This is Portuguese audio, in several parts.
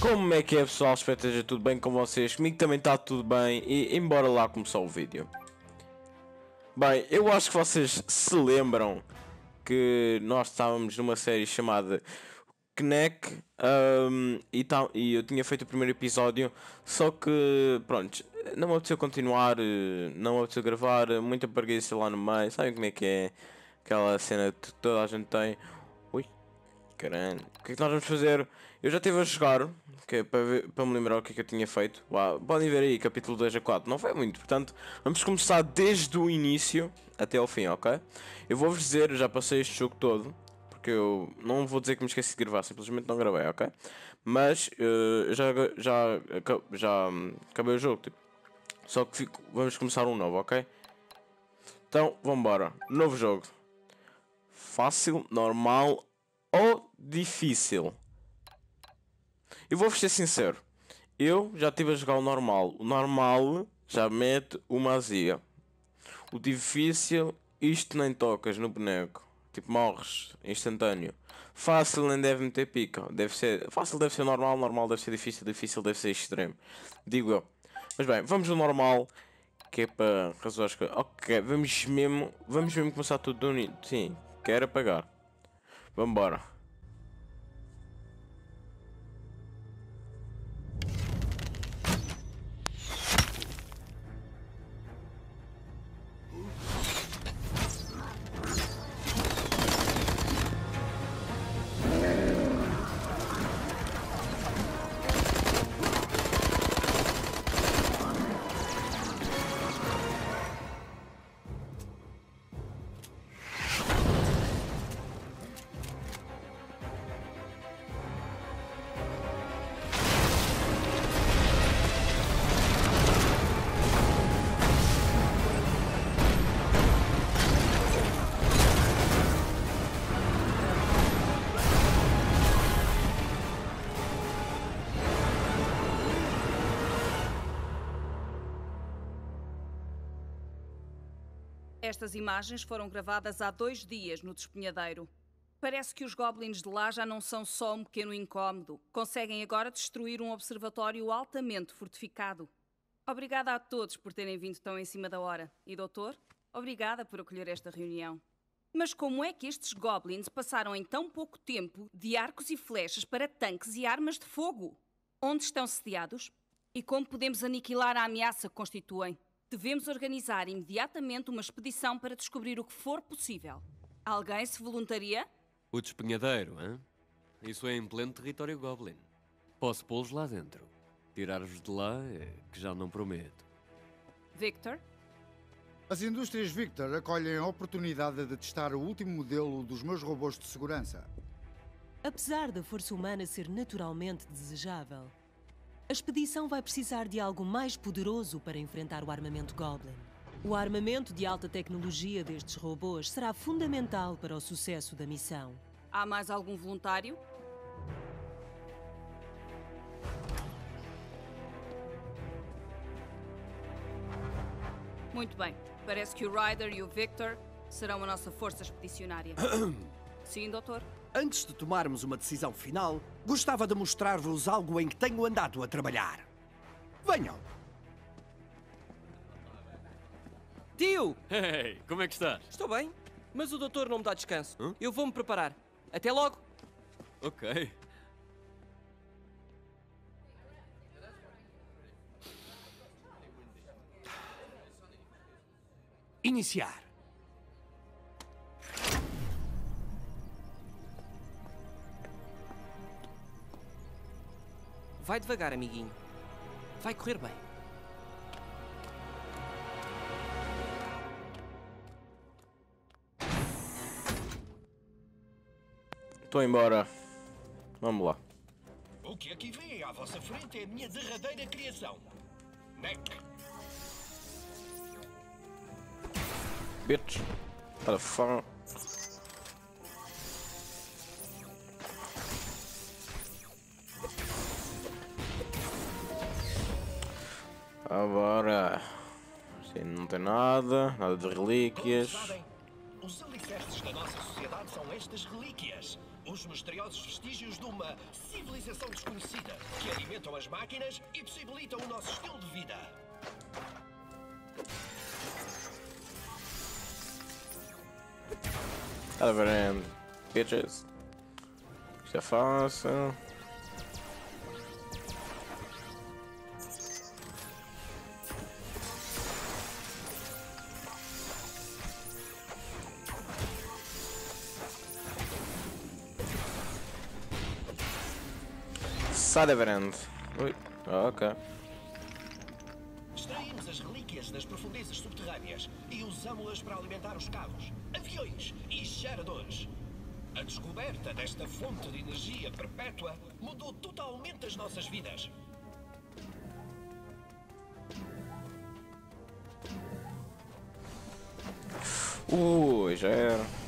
Como é que é pessoal? Espero que esteja tudo bem com vocês. Comigo também está tudo bem e embora lá começar o vídeo. Bem, eu acho que vocês se lembram que nós estávamos numa série chamada Knack um, e, tá, e eu tinha feito o primeiro episódio, só que pronto, não me apeteceu continuar, não me apeteceu gravar, muita preguiça lá no meio, sabem como é que é aquela cena que toda a gente tem. Ui, caralho, o que é que nós vamos fazer? Eu já estive a jogar, que para, ver, para me lembrar o que é que eu tinha feito. Uau, podem ver aí, capítulo 2 a 4. Não foi muito, portanto, vamos começar desde o início até ao fim, ok? Eu vou-vos dizer, já passei este jogo todo, porque eu não vou dizer que me esqueci de gravar, simplesmente não gravei, ok? Mas uh, já, já, já um, acabei o jogo, tipo. Só que fico, vamos começar um novo, ok? Então, vamos embora. Novo jogo. Fácil, normal ou difícil? Eu vou ser sincero. Eu já estive a jogar o normal. O normal já mete uma azia. O difícil, isto nem tocas no boneco. Tipo, morres instantâneo. Fácil nem deve meter pica. Deve ser. Fácil deve ser normal, normal deve ser difícil, difícil deve ser extremo. Digo eu. Mas bem, vamos no normal. Que é para resolver as coisas. Ok, vamos mesmo. Vamos mesmo começar tudo unido. Sim, quero apagar. Vambora. Estas imagens foram gravadas há dois dias no despenhadeiro. Parece que os goblins de lá já não são só um pequeno incómodo. Conseguem agora destruir um observatório altamente fortificado. Obrigada a todos por terem vindo tão em cima da hora. E, doutor, obrigada por acolher esta reunião. Mas como é que estes goblins passaram em tão pouco tempo de arcos e flechas para tanques e armas de fogo? Onde estão sediados? E como podemos aniquilar a ameaça que constituem? Devemos organizar imediatamente uma expedição para descobrir o que for possível. Alguém se voluntaria? O despenhadeiro, hein? Isso é em pleno território Goblin. Posso pô-los lá dentro. Tirar-vos de lá é que já não prometo. Victor? As indústrias Victor acolhem a oportunidade de testar o último modelo dos meus robôs de segurança. Apesar da força humana ser naturalmente desejável, a expedição vai precisar de algo mais poderoso para enfrentar o armamento Goblin. O armamento de alta tecnologia destes robôs será fundamental para o sucesso da missão. Há mais algum voluntário? Muito bem. Parece que o Ryder e o Victor serão a nossa força expedicionária. Sim, doutor? Antes de tomarmos uma decisão final, gostava de mostrar-vos algo em que tenho andado a trabalhar. Venham! Tio! Hey, como é que estás? Estou bem, mas o doutor não me dá descanso. Hã? Eu vou-me preparar. Até logo! Ok. Iniciar. Vai devagar, amiguinho. Vai correr bem. Estou embora. Vamos lá. O que aqui vê à vossa frente é a minha derradeira criação. Neck. Bitch. Para fã. Nada. Nada de relíquias. Os alicerces da nossa sociedade são estas relíquias. Os misteriosos vestígios de uma civilização desconhecida que alimentam as máquinas e possibilitam o nosso estilo de vida. Tá vendo? Bitches. Isto é fácil. Sadevrand. Ui, ah, ok. Extraímos as relíquias das profundezas subterrâneas e usámo-las para alimentar os carros, aviões e geradores. A descoberta desta fonte de energia perpétua mudou totalmente as nossas vidas. Ui, já era.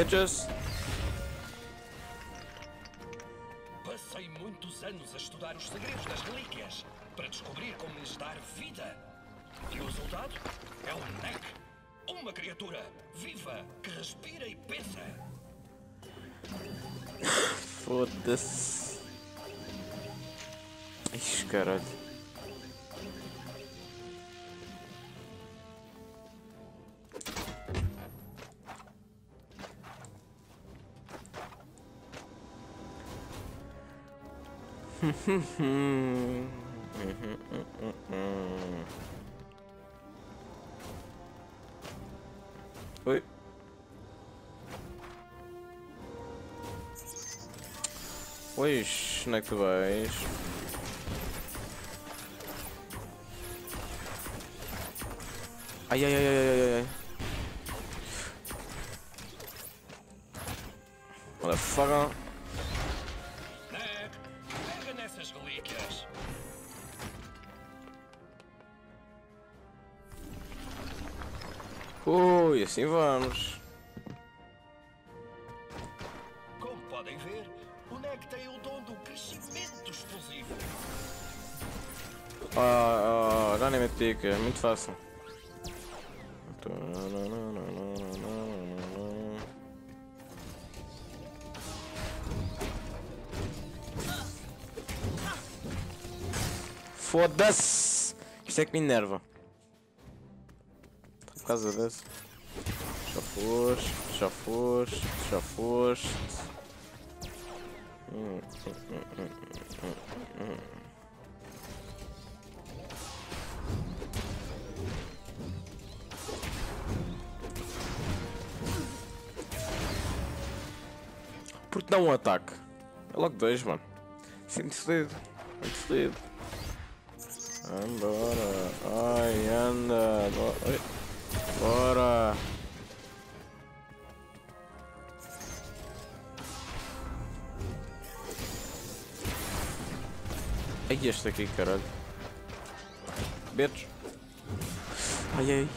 Bitches. Passei muitos anos a estudar os segredos das relíquias para descobrir como lhes dar vida. E o resultado é um Neck. Uma criatura viva que respira e pensa. Foda-se. Ixi, caralho. Oi. Pois, onde é que tu vais? Ai ai ai ai ai ai ai. Motherfucker. Assim vamos. Como podem ver, o Neck tem o dom do crescimento explosivo. Ah, ah, já nem meti que é muito fácil. Foda-se! Isto é que me enerva. Por causa desse. Já foste, já foste, já foste. Hum, hum, hum. Porque dá um ataque? É logo dois, mano. Sinto fedido. Muito fedido. Embora. Ai, anda. Bo- Ai. Bora. Ai, este aqui, caralho. Betos. Ai, ai.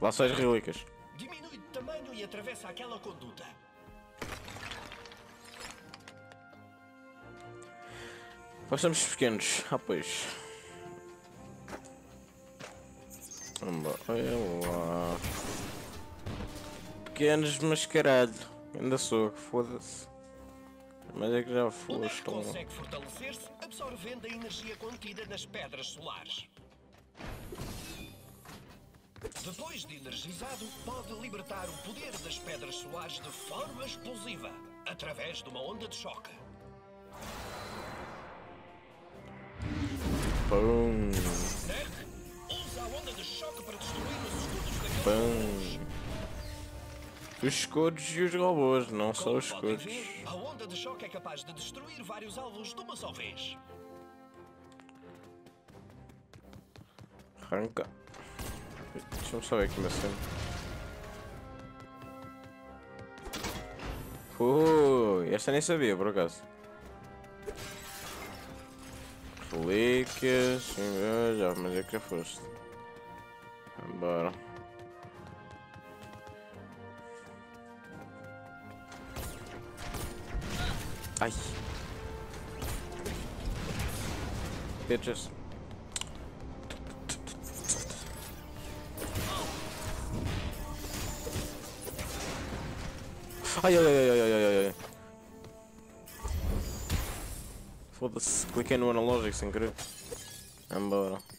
Lá só as relíquias. Diminui de tamanho e atravessa aquela conduta. Nós somos pequenos. Ah, pois. Vamos Olha lá. Pequenos, mas caralho. Ainda sou, foda-se. Mas é que já foste. consegue fortalecer-se absorvendo a energia contida nas pedras solares. Depois de energizado, pode libertar o poder das pedras solares de forma explosiva, através de uma onda de choque. Pum, Neck usa a onda de choque para destruir os escudos daqueles. Os escudos e os robôs, não só Como os podem escudos. ver, de choque é capaz de destruir vários alvos de uma só vez. Arranca. Deixa-me só ver aqui uma cena. Ui, esta nem sabia por acaso. Relíquias, eh, já, mas é que já foste. Bora. Ai. Bitches. Ai, ai, ai, ai, ai, ai, ai. Foda-se, cliquei no analógico sem querer. Vambora.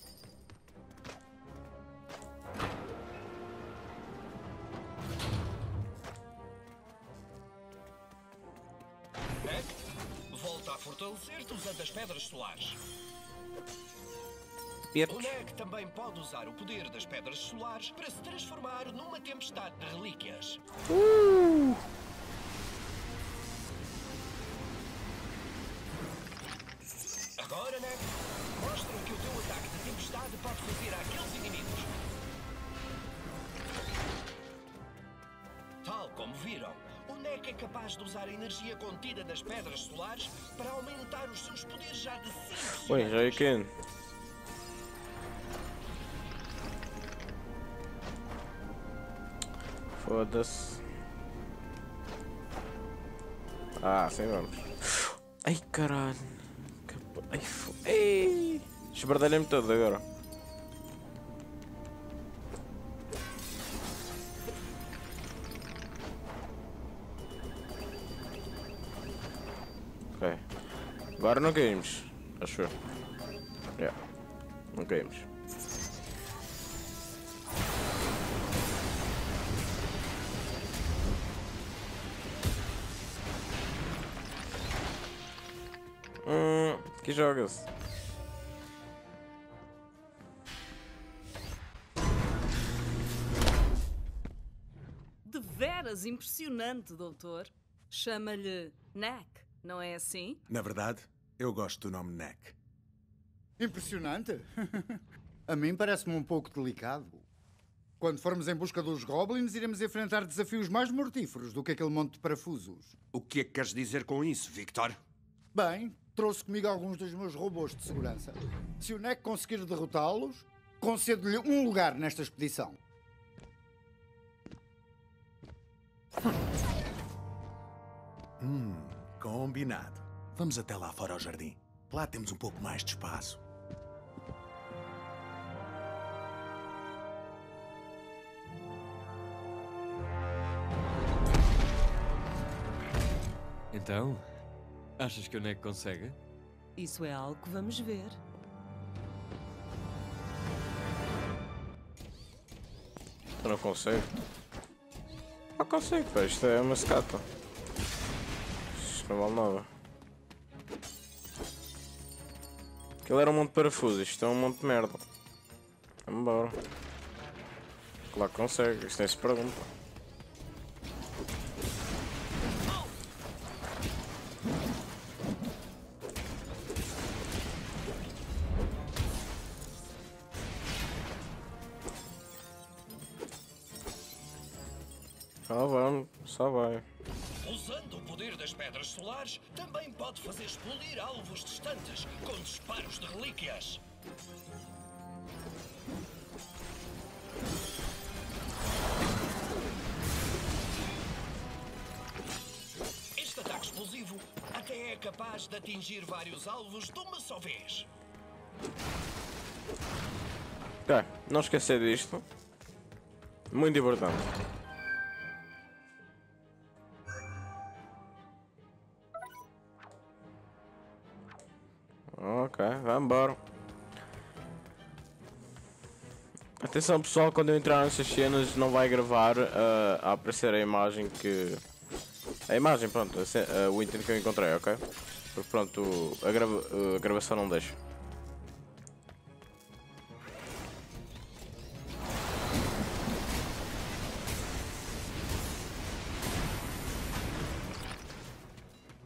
O Neck também pode usar o poder das pedras solares para se transformar numa tempestade de relíquias. Agora, Neck, mostra o que o teu ataque de tempestade pode fazer àqueles inimigos. Tal como viram, o Neck é capaz de usar a energia contida das pedras solares para aumentar os seus poderes já de 5 Oi, é Foda-se. Ah, sim, vamos. Ai, caralho. Ai, fo... Ei! Esbardalhei-me todo agora. Ok. Agora não caímos. Acho eu. Yeah. Não caímos. Que jogas? De veras impressionante, doutor. Chama-lhe Neck, não é assim? Na verdade, eu gosto do nome Neck. Impressionante. A mim parece-me um pouco delicado. Quando formos em busca dos goblins, iremos enfrentar desafios mais mortíferos do que aquele monte de parafusos. O que é que queres dizer com isso, Victor? Bem, trouxe comigo alguns dos meus robôs de segurança. Se o Neck conseguir derrotá-los, concedo-lhe um lugar nesta expedição. Hum, combinado. Vamos até lá fora ao jardim. Lá temos um pouco mais de espaço. Então, achas que o Neck consegue? Isso é algo que vamos ver. Tu não consegue? Ah, consegue, pá. Isto é uma secata. Isto não vale nada. Aquilo era um monte de parafusos. Isto é um monte de merda. Vambora. Claro que consegue. Isto nem se pergunta. Também pode fazer explodir alvos distantes com disparos de relíquias. Este ataque explosivo até é capaz de atingir vários alvos de uma só vez. Ok, não esquecer disto. Muito importante. Ok, vambora. Atenção pessoal, quando eu entrar nessas cenas não vai gravar ah, a aparecer a imagem que... A imagem, pronto, a ah, o item que eu encontrei, ok? Porque pronto, a, grava- a gravação não deixa.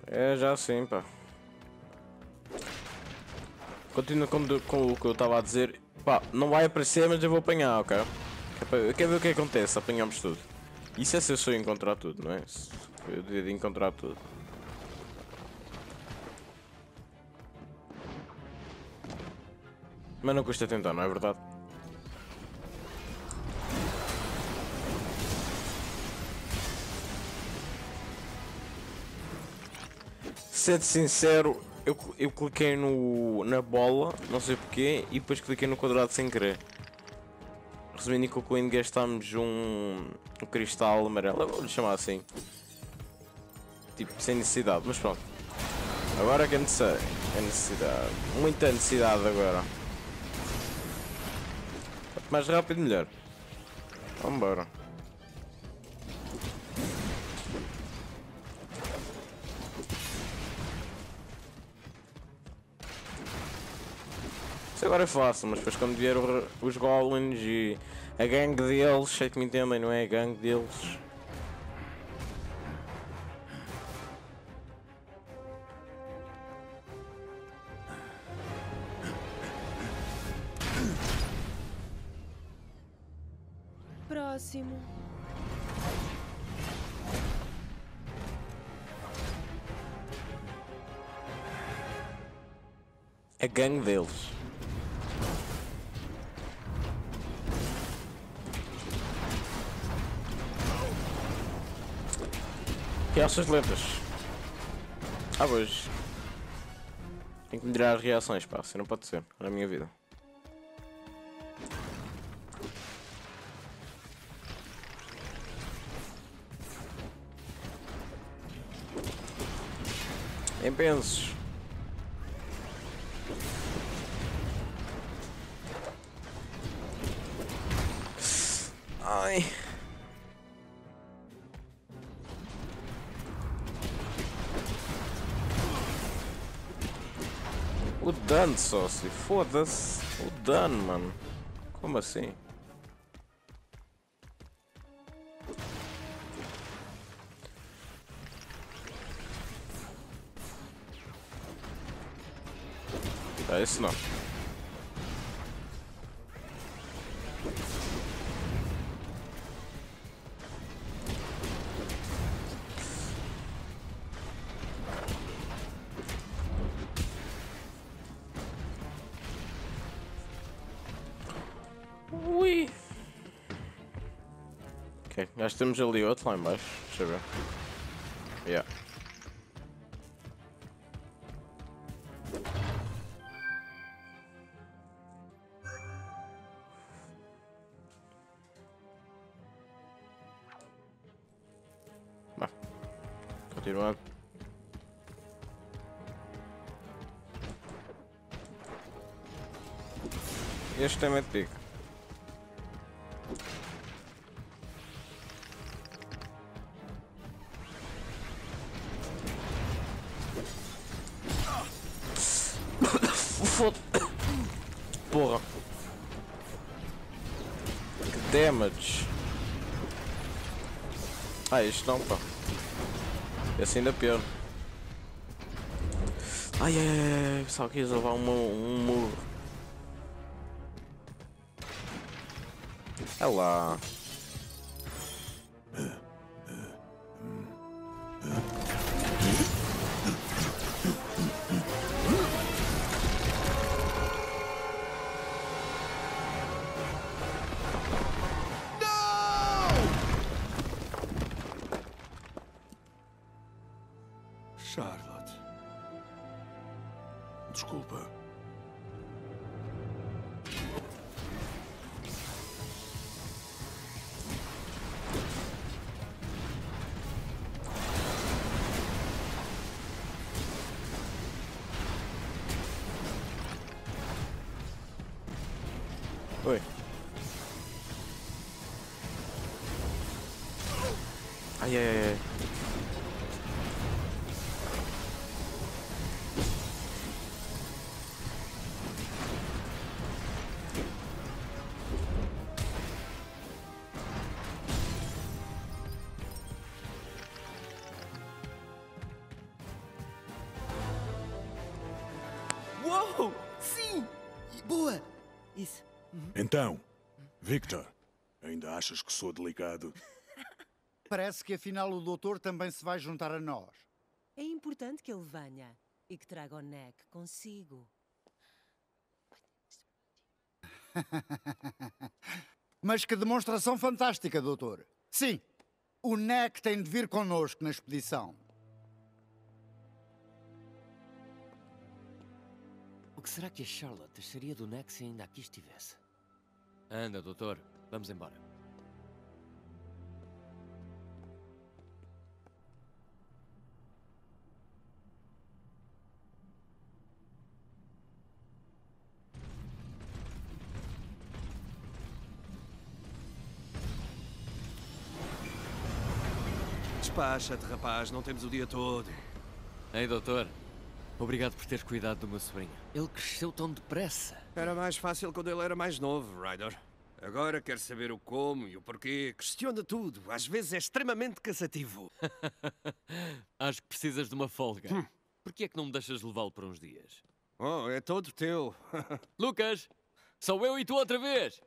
É já sim, pá. Continua com, com o que eu estava a dizer. Pá, não vai aparecer, mas eu vou apanhar, ok? Eu quero ver o que acontece, apanhamos tudo. Isso é se eu sou encontrar tudo, não é? Eu devia de encontrar tudo. Mas não custa tentar, não é verdade? Sendo sincero, eu, eu cliquei no, na bola, não sei porquê, e depois cliquei no quadrado sem querer. Resumindo e concluindo, gastámos um, um cristal amarelo, vou-lhe chamar assim. Tipo, sem necessidade, mas pronto. Agora que é necessário. É necessidade. Muita necessidade agora. Quanto mais rápido, melhor. Vambora. Agora é fácil, mas depois quando vier os goblins e a gangue deles, sei que me entendem, não é? A gangue deles. Próximo. A gangue deles. Reações lentas. Ah, pois. Tenho que melhorar as reações, pá. Assim não pode ser. Na minha vida. Nem penses. Dano se foda-se. O dano, mano. Como assim? É isso não. Nós temos ali outro lá em baixo. Deixa eu ver. Yeah. Continuando. Este também te pica. Foda. Porra. Que damage. Ah, isto não, pá. Esse ainda é pior. Ai, ai, ai, ai. Só quis levar uma, um murro. É lá. Charlotte. Desculpa. Sim! Boa! Isso. Então, Victor, ainda achas que sou delicado? Parece que afinal o doutor também se vai juntar a nós. É importante que ele venha e que traga o Neck consigo. Mas que demonstração fantástica, doutor. Sim, o NEC tem de vir connosco na expedição. O que será que a Charlotte acharia do Nex se ainda aqui estivesse? Anda, doutor. Vamos embora. Despacha-te, rapaz, não temos o dia todo. Ei, doutor. Obrigado por teres cuidado do meu sobrinho. Ele cresceu tão depressa. Era mais fácil quando ele era mais novo, Ryder. Agora quer saber o como e o porquê. Questiona tudo. Às vezes é extremamente cansativo. Acho que precisas de uma folga. Hum. Por que é que não me deixas levá-lo por uns dias? Oh, é todo teu. Lucas! Sou eu e tu outra vez!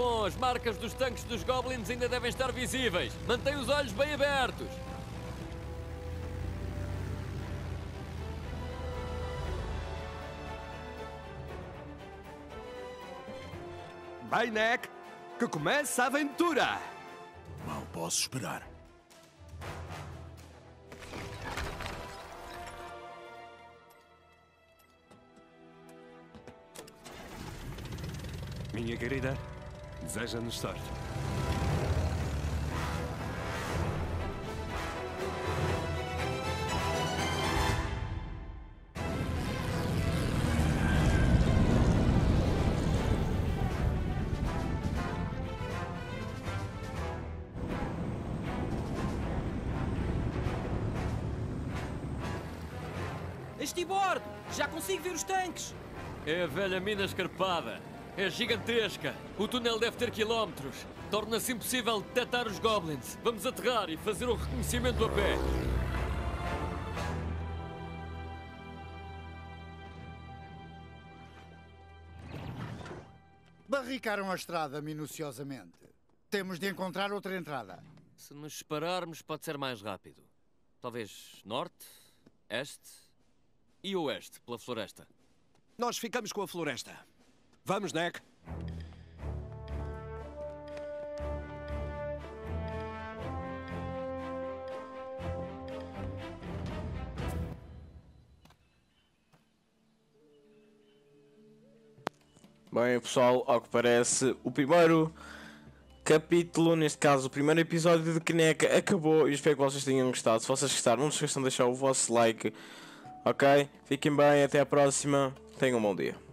Bom, as marcas dos tanques dos Goblins ainda devem estar visíveis. Mantém os olhos bem abertos. Bem, Neck, que comece a aventura! Mal posso esperar. Minha querida, deseja-nos sorte. Estibordo! Já consigo ver os tanques! É a velha mina escarpada. É gigantesca. O túnel deve ter quilómetros. Torna-se impossível detectar os Goblins. Vamos aterrar e fazer o reconhecimento a pé. Barricaram a estrada minuciosamente. Temos de encontrar outra entrada. Se nos separarmos, pode ser mais rápido. Talvez norte, este e oeste, pela floresta. Nós ficamos com a floresta. Vamos, Neck. Bem, pessoal, ao que parece, o primeiro capítulo, neste caso, o primeiro episódio de Keneca acabou e espero que vocês tenham gostado. Se vocês gostaram, não se esqueçam de deixar o vosso like. Ok? Fiquem bem, até a próxima. Tenham um bom dia.